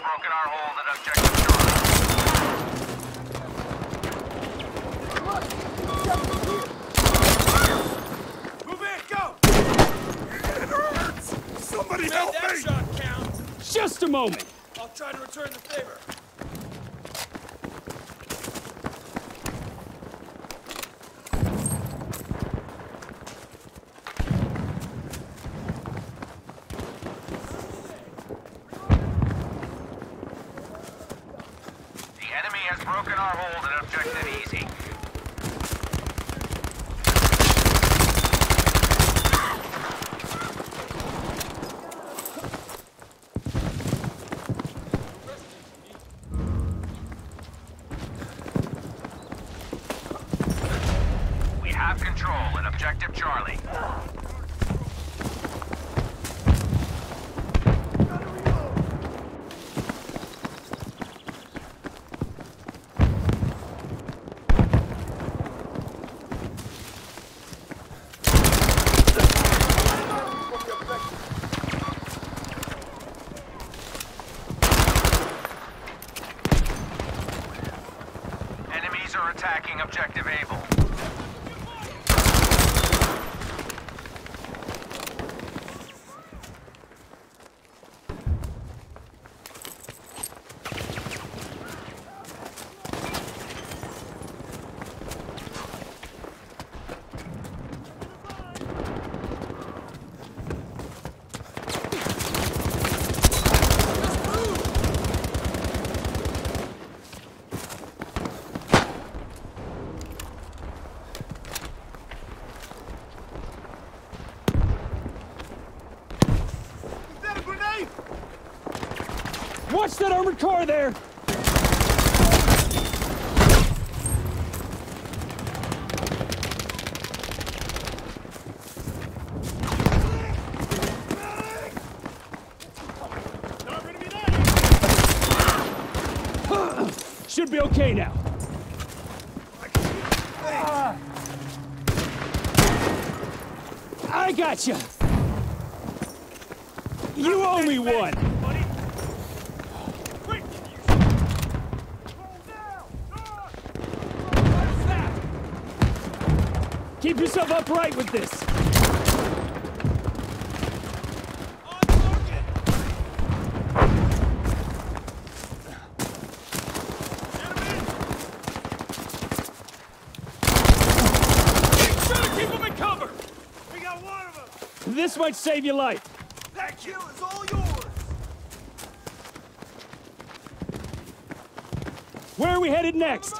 broken our hold at objective Charlie. Move in, go! It hurts! Somebody Made help that me! shot count. Just a moment. I'll try to return the favor. The enemy has broken our hold objective easy. We have control at objective Charlie. Enemies attacking objective Able. Watch that armored car there! Should be okay now. Ah. I got you. You owe me one. Buddy! Quick! Hold down! Ah! Keep yourself upright with this. On target! Try to keep them in cover! We got one of them! This might save your life. That kill is all yours! Where are we headed next?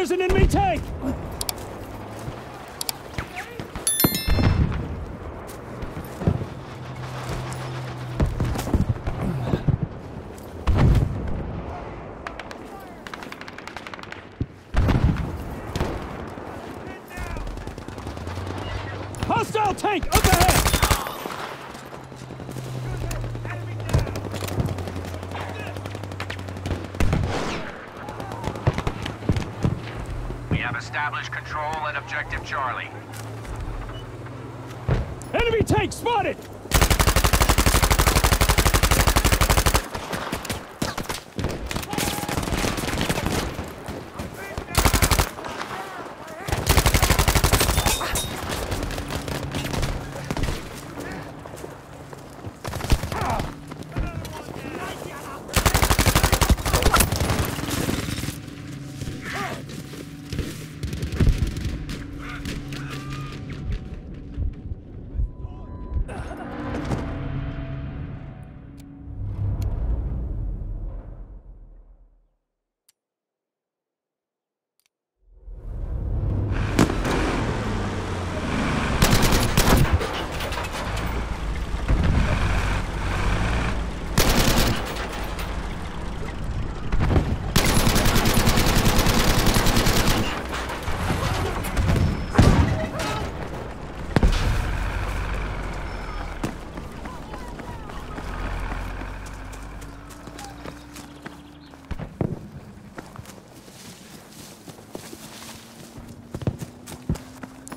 There's an enemy tank! Hostile tank up ahead! Established control at objective Charlie. Enemy tank spotted!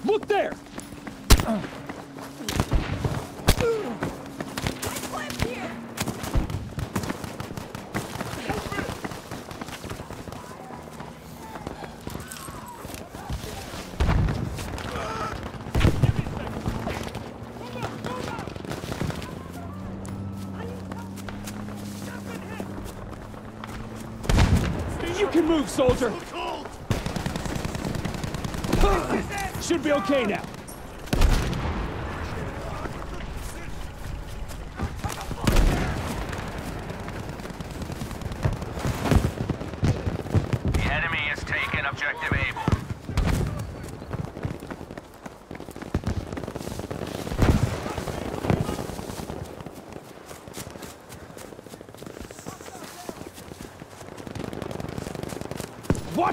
Look there! You can move, soldier! Should be okay now. The enemy has taken objective Able.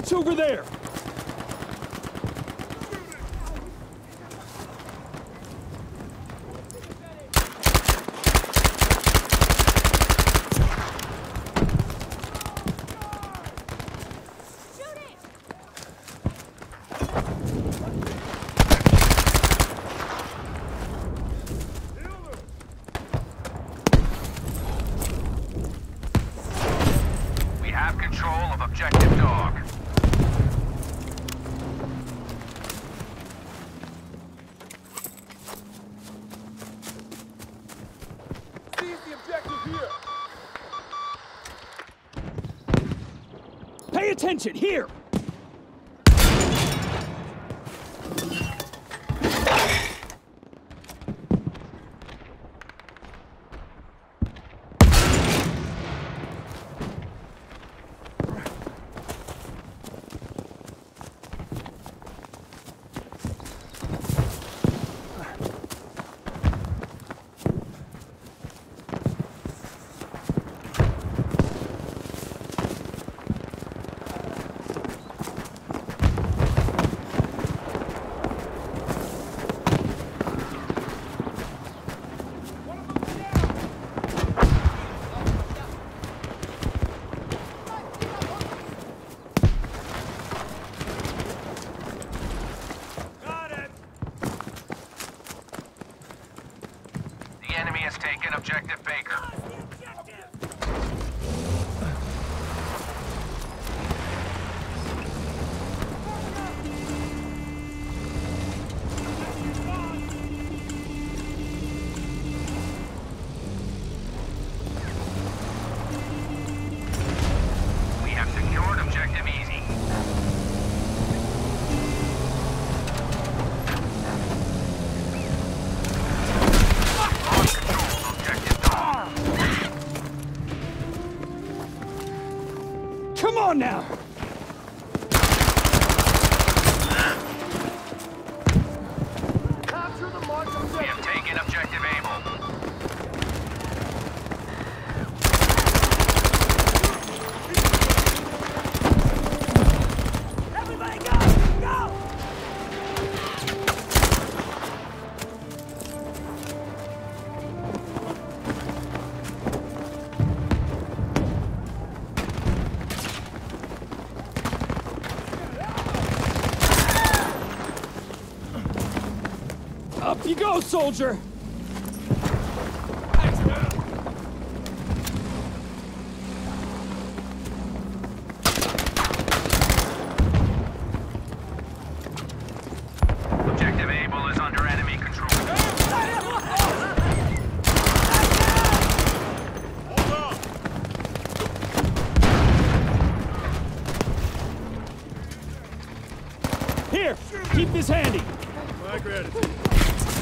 Watch over there! We have control of objective Dog. Seize the objective here. Attention, here! Enemy has taken objective Baker. Now! Up you go, soldier! Here, keep this handy. My gratitude.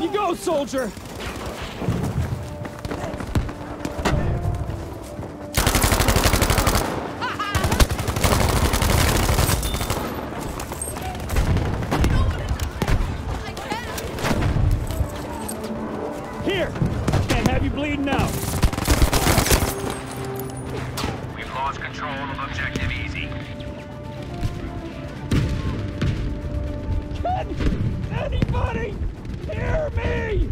You go, soldier! Here! Can't have you bleeding out. We've lost control of objective easy. Can anybody hear me?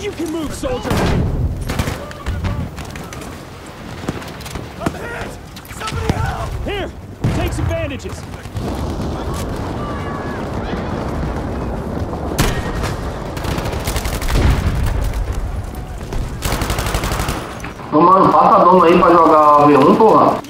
You can move, soldier! Images. Ô mano, passa dono aí pra jogar V1, porra.